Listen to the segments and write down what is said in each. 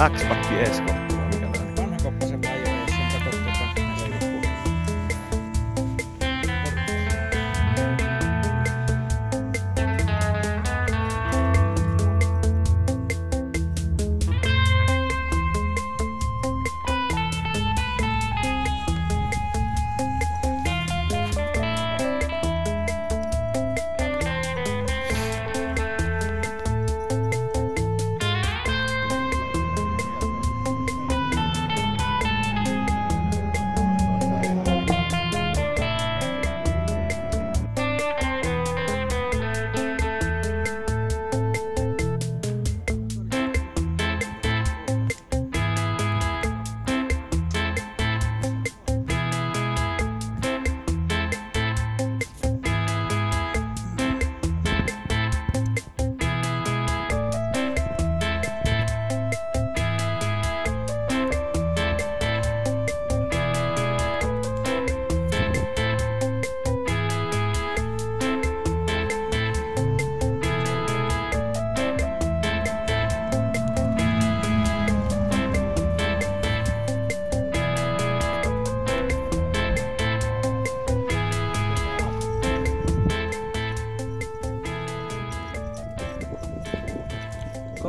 Axpa Kiesco.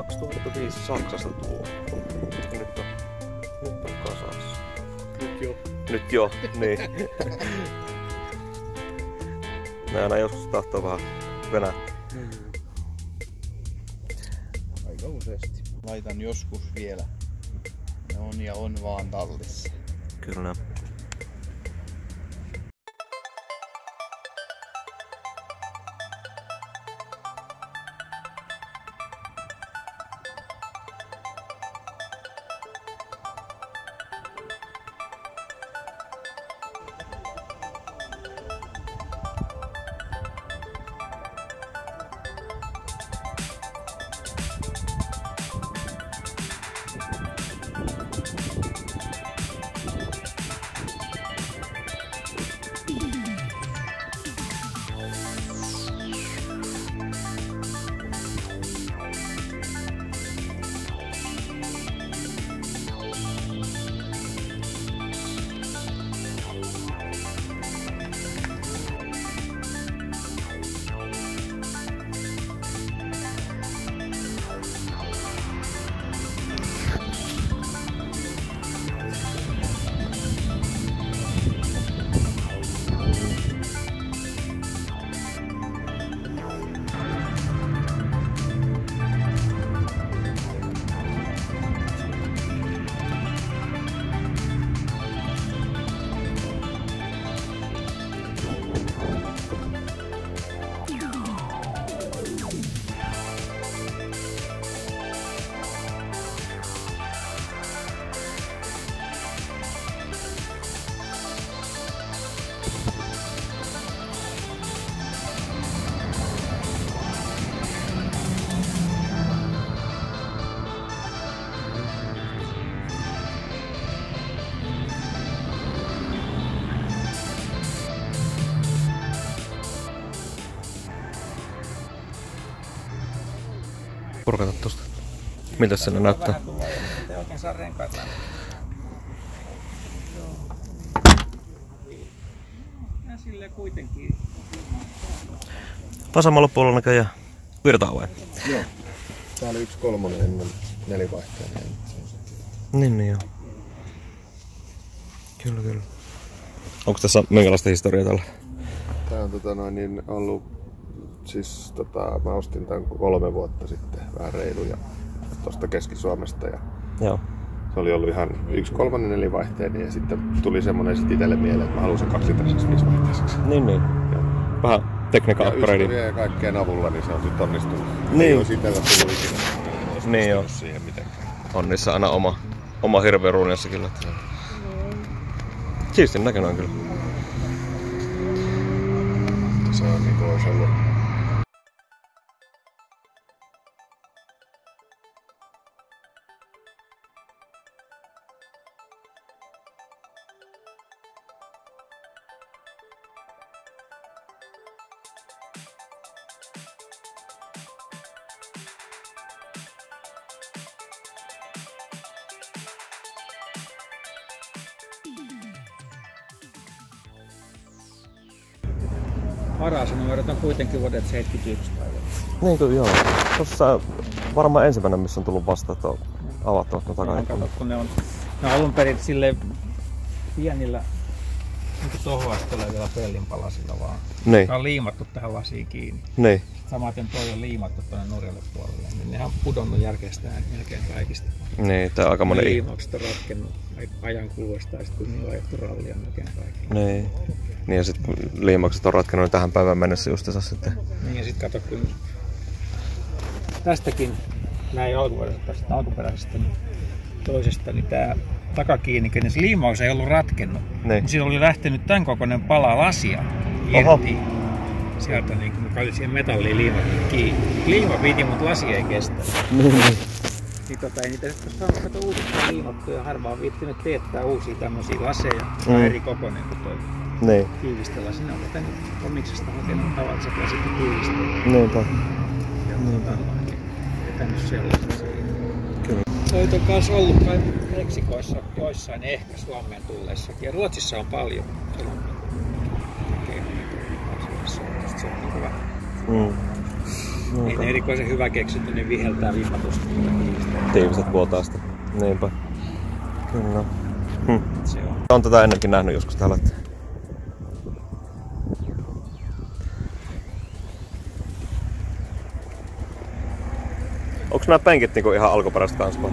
2005 Saksasta tuo. Nyt on, nyt on kasassa. Nyt jo. Nyt jo, niin. Nää aina joskus tahtoo vähän venähtää. Aika useasti. Laitan joskus vielä. Ne on ja on vaan tallissa. Kyllä. Purkata tosta. Miltä se näyttää? Vasemmalla puolella näköjään virtaa vai? Joo. Tää oli yksi kolmonen ennen nelivaihteinen. Niin, niin joo. Kyllä, kyllä. Onko tässä minkälaista historiaa tällä? Tää on tota noin niin ollut, siis tota, mä ostin tän kolme vuotta sitten, vähän reilu ja tosta Keski-Suomesta ja Joo. se oli ollut ihan yksi kolmonen nelivaihteinen ja sitten tuli semmonen sit itelle mieleen, että mä haluan sen kaksilitriseksi viisivaihteiseksi. Niin, niin. Ja, Vähän tekniikan ja upgrade. ja kaikkeen avulla, niin se on nyt onnistunut. Niin. Ei olisi itellä tullut ikinä. Niin pystynyt siihen mitenkään. On niissä aina oma, oma hirveä ruuniassa kyllä. Että... Siistin näköinen on kyllä. Se on niinku olisi ollut varasenumerot on kuitenkin vuodet 71 päivää. Niin kuin joo. Tossa varmaan ensimmäinen, missä on tullut vasta, että on on, takaikkunan. kato, kun ne on, ne on alun perin sille pienillä niin tohon asti olevilla pellinpalasilla vaan. Niin, Ne on liimattu tähän lasiin kiinni. niin. Samaten toi on liimattu tuonne Norjalle puolelle. Niin nehän on pudonnut järkeistään melkein kaikista. Niin, tää on aika monen ihme. Liimaukset on ratkennut ajan kuluesta ja sitten kun niillä on ajettu rallia melkein kaikilla. Niin. Niin ja sitten liimaukset on ratkennut niin tähän päivään mennessä justiinsa sitten. Niin ja sitten kato kun tästäkin näin alkuperäisestä tästä alkuperäisestä niin toisesta, niin tää takakiinni, niin se liimaus ei ollut ratkennut. Niin. Siinä oli lähtenyt tämän kokoinen pala lasia Oho. irti. Sieltä niin kun oli siihen metalliin liimattu kiinni. Liima piti, mutta lasi ei kestä. Niin tota, ei niitä sitten saanut kato uudestaan liimattua ja harvaan viittinyt teettää uusia tämmöisiä laseja. Mm. Mm. eri kokoinen kuin toi Niin. tiivistelä. Sinne on vetänyt komiksesta hakenut tavalliset lasit ja tiivistelee. Niinpä. Ja tota, vetänyt. Kyllä. Noita on kanssa ollut kai Meksikoissa joissain ehkä Suomeen tulleissakin. Ja Ruotsissa on paljon. Siellä on keinoja Se on niin hyvä. Mm. Ei ne erikoisen hyvä keksitty, niin viheltää tiivistää. Tiiviset vuotaa sitä. Niinpä. Kyllä. Hm. Se on. On tätä ennenkin nähnyt joskus täällä. että- Onks nämä penkit niinku ihan alkuperäistä kans vai?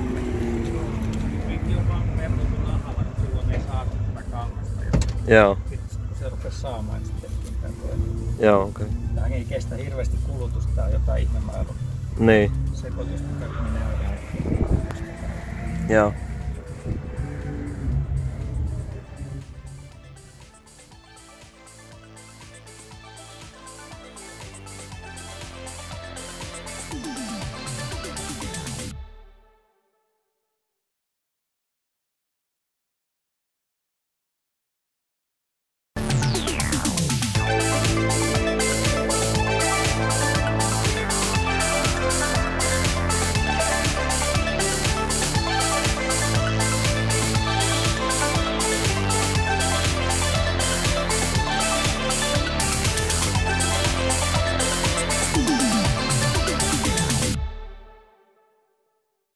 Kaikki on vaan verrattu nahalla, mutta silloin ei saatu tätä kangasta. Ja Joo, sitten kun se rupesi saamaan, niin sitten tehtiin joo, okei. Okay. Tämä ei kestä hirveästi kulutusta, tää on jotain ihmemailun Niin, sekoitusta, mikä menee aina. joo.